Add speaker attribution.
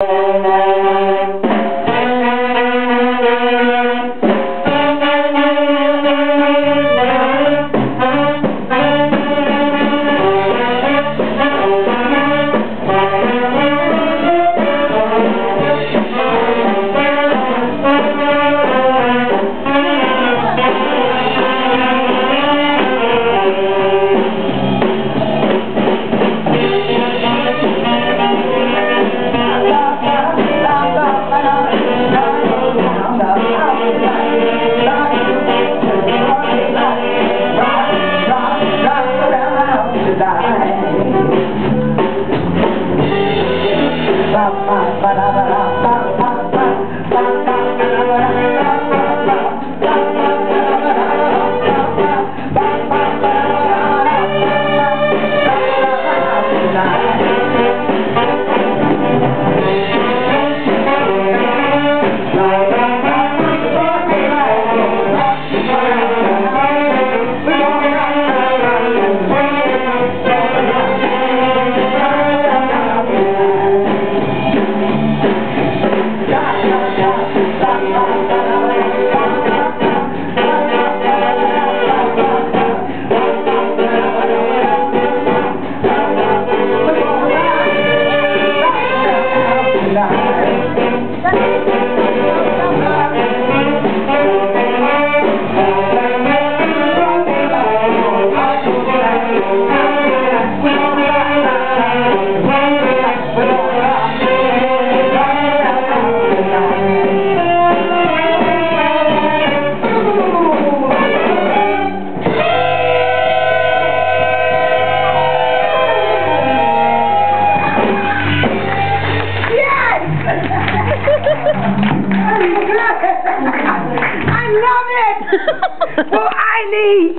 Speaker 1: I love it! For Eileen!